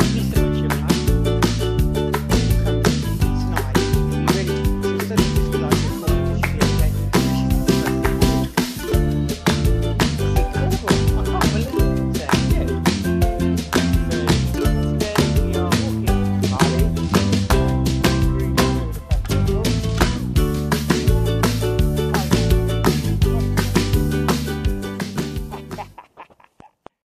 You.